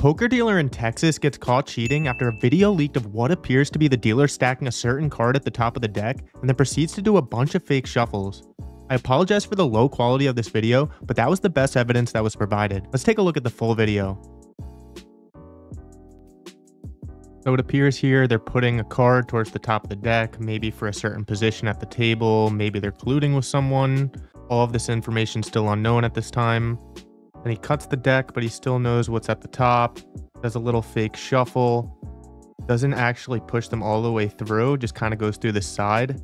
poker dealer in Texas gets caught cheating after a video leaked of what appears to be the dealer stacking a certain card at the top of the deck and then proceeds to do a bunch of fake shuffles. I apologize for the low quality of this video, but that was the best evidence that was provided. Let's take a look at the full video. So it appears here they're putting a card towards the top of the deck, maybe for a certain position at the table, maybe they're colluding with someone. All of this information still unknown at this time. And he cuts the deck, but he still knows what's at the top. Does a little fake shuffle. Doesn't actually push them all the way through, just kind of goes through the side.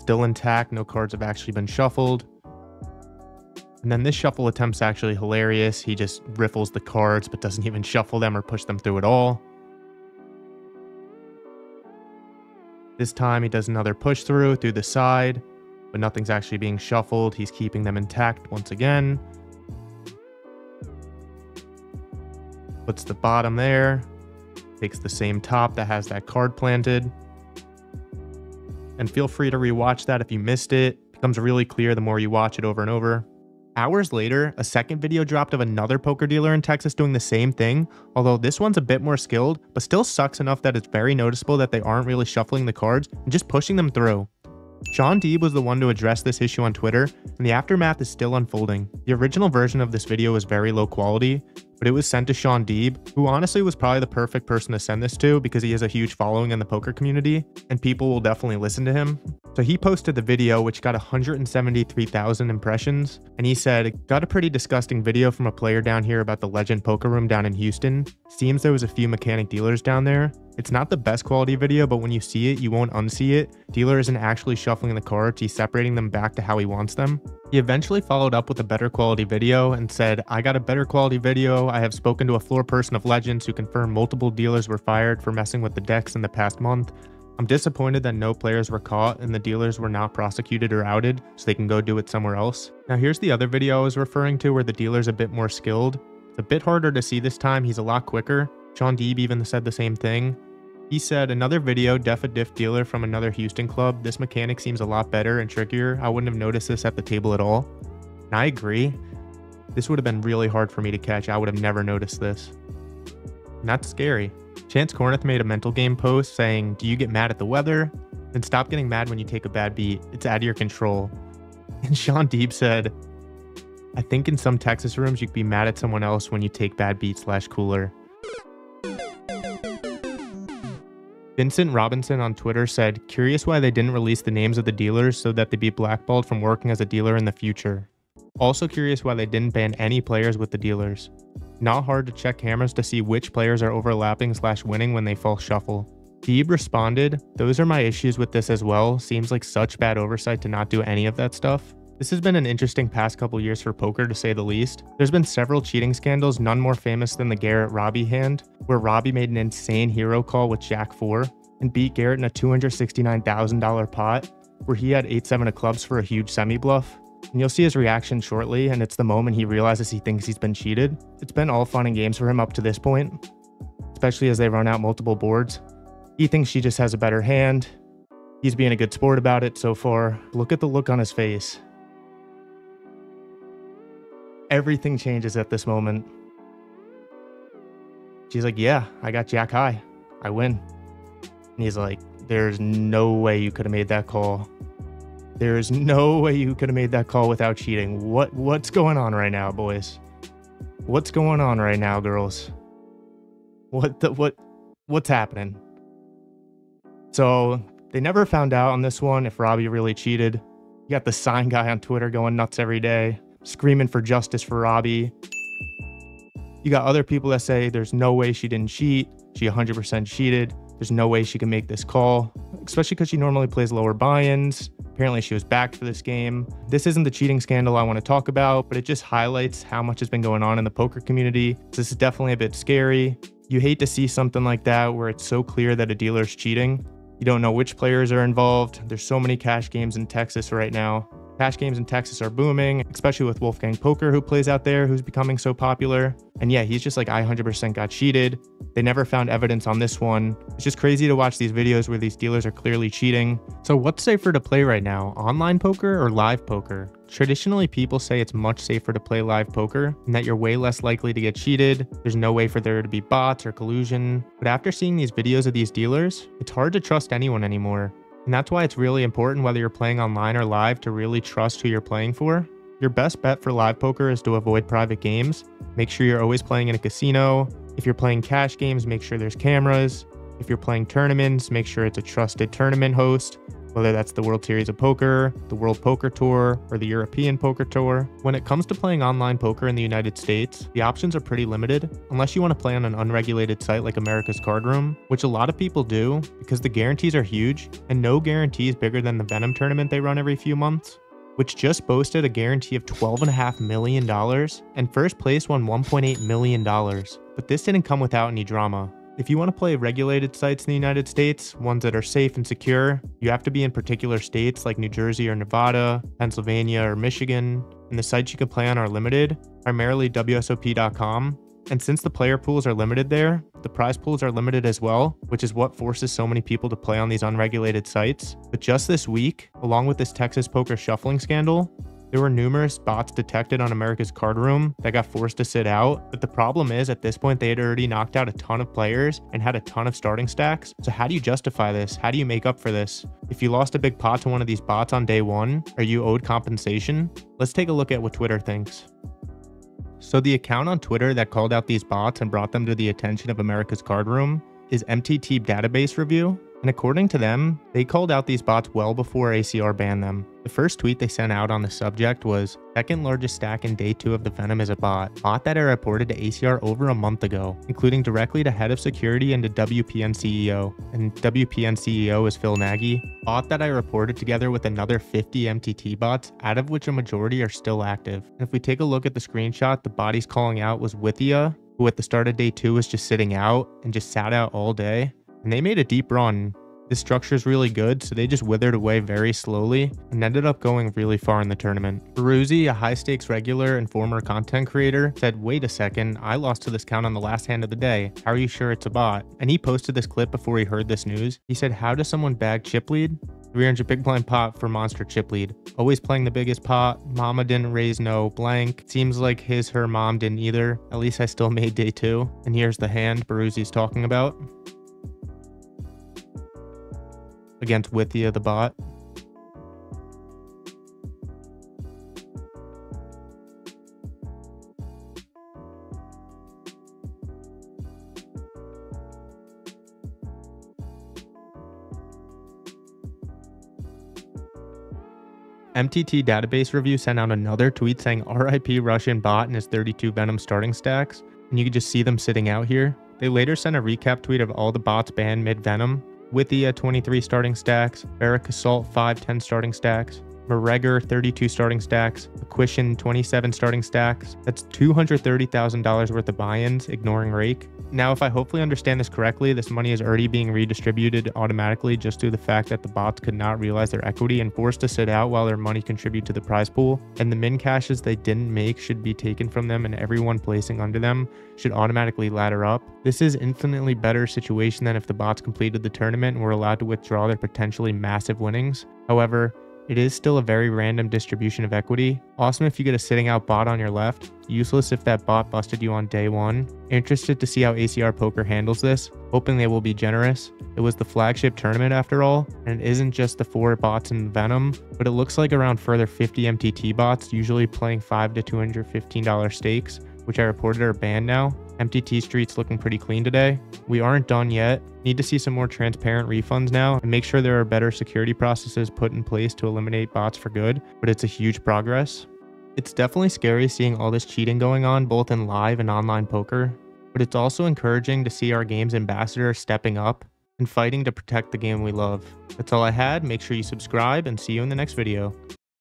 Still intact, no cards have actually been shuffled. And then this shuffle attempt's actually hilarious. He just riffles the cards, but doesn't even shuffle them or push them through at all. This time he does another push through through the side, but nothing's actually being shuffled. He's keeping them intact once again. Puts the bottom there. Takes the same top that has that card planted. And feel free to rewatch that if you missed it. it. Becomes really clear the more you watch it over and over. Hours later, a second video dropped of another poker dealer in Texas doing the same thing, although this one's a bit more skilled, but still sucks enough that it's very noticeable that they aren't really shuffling the cards and just pushing them through. Sean Deeb was the one to address this issue on Twitter, and the aftermath is still unfolding. The original version of this video was very low quality, but it was sent to Sean Deeb, who honestly was probably the perfect person to send this to because he has a huge following in the poker community, and people will definitely listen to him. So he posted the video, which got 173,000 impressions, and he said, Got a pretty disgusting video from a player down here about the Legend Poker Room down in Houston. Seems there was a few mechanic dealers down there. It's not the best quality video, but when you see it, you won't unsee it. Dealer isn't actually shuffling the cards, he's separating them back to how he wants them. He eventually followed up with a better quality video and said, I got a better quality video. I have spoken to a floor person of Legends who confirmed multiple dealers were fired for messing with the decks in the past month. I'm disappointed that no players were caught and the dealers were not prosecuted or outed so they can go do it somewhere else. Now here's the other video I was referring to where the dealer's a bit more skilled. It's a bit harder to see this time, he's a lot quicker. Sean Deeb even said the same thing. He said, another video, def a diff dealer from another Houston club. This mechanic seems a lot better and trickier. I wouldn't have noticed this at the table at all. And I agree. This would have been really hard for me to catch. I would have never noticed this. That's scary. Chance Kornuth made a mental game post saying, Do you get mad at the weather? Then stop getting mad when you take a bad beat. It's out of your control. And Sean Deeb said, I think in some Texas rooms you could be mad at someone else when you take bad beat slash cooler. Vincent Robinson on Twitter said, Curious why they didn't release the names of the dealers so that they'd be blackballed from working as a dealer in the future. Also curious why they didn't ban any players with the dealers. Not hard to check cameras to see which players are overlapping slash winning when they fall shuffle. Deeb responded, Those are my issues with this as well. Seems like such bad oversight to not do any of that stuff. This has been an interesting past couple years for poker to say the least. There's been several cheating scandals, none more famous than the Garrett Robbi hand, where Robbi made an insane hero call with Jack 4 and beat Garrett in a $269,000 pot, where he had 8-7 of clubs for a huge semi-bluff. And you'll see his reaction shortly, and it's the moment he realizes he thinks he's been cheated. It's been all fun and games for him up to this point, especially as they run out multiple boards. He thinks she just has a better hand. He's being a good sport about it so far. Look at the look on his face. Everything changes at this moment. She's like, Yeah, I got Jack High. I win. And he's like, There's no way you could have made that call. There's no way you could have made that call without cheating. What what's going on right now, boys? What's going on right now, girls? What the what what's happening? So they never found out on this one if Robbi really cheated. You got the sign guy on Twitter going nuts every day, screaming for justice for Robbi. You got other people that say there's no way she didn't cheat. She 100% cheated. There's no way she can make this call, especially because she normally plays lower buy ins. Apparently, she was backed for this game. This isn't the cheating scandal I want to talk about, but it just highlights how much has been going on in the poker community. This is definitely a bit scary. You hate to see something like that where it's so clear that a dealer's cheating. You don't know which players are involved. There's so many cash games in Texas right now. Cash games in Texas are booming, especially with Wolfgang Poker, who plays out there, who's becoming so popular. And yeah, he's just like, I 100% got cheated. They never found evidence on this one. It's just crazy to watch these videos where these dealers are clearly cheating. So what's safer to play right now, online poker or live poker? Traditionally, people say it's much safer to play live poker and that you're way less likely to get cheated. There's no way for there to be bots or collusion. But after seeing these videos of these dealers, it's hard to trust anyone anymore. And that's why it's really important whether you're playing online or live to really trust who you're playing for. Your best bet for live poker is to avoid private games. Make sure you're always playing in a casino. If you're playing cash games, make sure there's cameras. If you're playing tournaments, make sure it's a trusted tournament host whether that's the World Series of Poker, the World Poker Tour, or the European Poker Tour. When it comes to playing online poker in the United States, the options are pretty limited, unless you want to play on an unregulated site like America's Card Room, which a lot of people do because the guarantees are huge, and no guarantee is bigger than the Venom tournament they run every few months which just boasted a guarantee of $12.5 million, and first place won $1.8 million. But this didn't come without any drama. If you want to play regulated sites in the United States, ones that are safe and secure, you have to be in particular states like New Jersey or Nevada, Pennsylvania or Michigan, and the sites you can play on are limited, primarily WSOP.com. And since the player pools are limited there, the prize pools are limited as well, which is what forces so many people to play on these unregulated sites. But just this week, along with this Texas poker shuffling scandal, there were numerous bots detected on America's Card Room that got forced to sit out, but the problem is at this point they had already knocked out a ton of players and had a ton of starting stacks. So how do you justify this? How do you make up for this? If you lost a big pot to one of these bots on day one, are you owed compensation? Let's take a look at what Twitter thinks. So the account on Twitter that called out these bots and brought them to the attention of America's Card Room is MTT Database Review, and according to them, they called out these bots well before ACR banned them. The first tweet they sent out on the subject was, second largest stack in day two of the Venom is a bot, bot that I reported to ACR over a month ago, including directly to head of security and to WPN CEO. And WPN CEO is Phil Nagy, bot that I reported together with another 50 MTT bots, out of which a majority are still active. And if we take a look at the screenshot, the bot he's calling out was Withia, who at the start of day two was just sitting out and just sat out all day and they made a deep run. This structure is really good, so they just withered away very slowly and ended up going really far in the tournament. Baruzzi, a high stakes regular and former content creator, said, Wait a second, I lost to this count on the last hand of the day. How are you sure it's a bot? And he posted this clip before he heard this news. He said, How does someone bag chip lead? 300 big blind pot for monster chip lead. Always playing the biggest pot. Mama didn't raise no blank. Seems like his, her mom didn't either. At least I still made day two. And here's the hand Baruzzi's talking about. Against Withia the bot. MTT database review sent out another tweet saying RIP Russian bot and his 32 Venom starting stacks, and you can just see them sitting out here. They later sent a recap tweet of all the bots banned mid Venom, Withia uh, 23 starting stacks, Barrack Assault 5 10 starting stacks, McGregor 32 starting stacks, Acquisition 27 starting stacks. That's $230,000 worth of buy-ins, ignoring rake. Now, if I hopefully understand this correctly, this money is already being redistributed automatically just due to the fact that the bots could not realize their equity and forced to sit out while their money contribute to the prize pool. And the min cashes they didn't make should be taken from them and everyone placing under them should automatically ladder up. This is infinitely better situation than if the bots completed the tournament and were allowed to withdraw their potentially massive winnings. However, it is still a very random distribution of equity. Awesome if you get a sitting out bot on your left. Useless if that bot busted you on day one. Interested to see how ACR Poker handles this. Hoping they will be generous. It was the flagship tournament after all, and it isn't just the four bots in Venom, but it looks like around further 50 MTT bots, usually playing 5 to $215 stakes, which I reported are banned now. MTT Street's looking pretty clean today. We aren't done yet. Need to see some more transparent refunds now and make sure there are better security processes put in place to eliminate bots for good, but it's a huge progress. It's definitely scary seeing all this cheating going on both in live and online poker, but it's also encouraging to see our game's ambassador stepping up and fighting to protect the game we love. That's all I had. Make sure you subscribe and see you in the next video.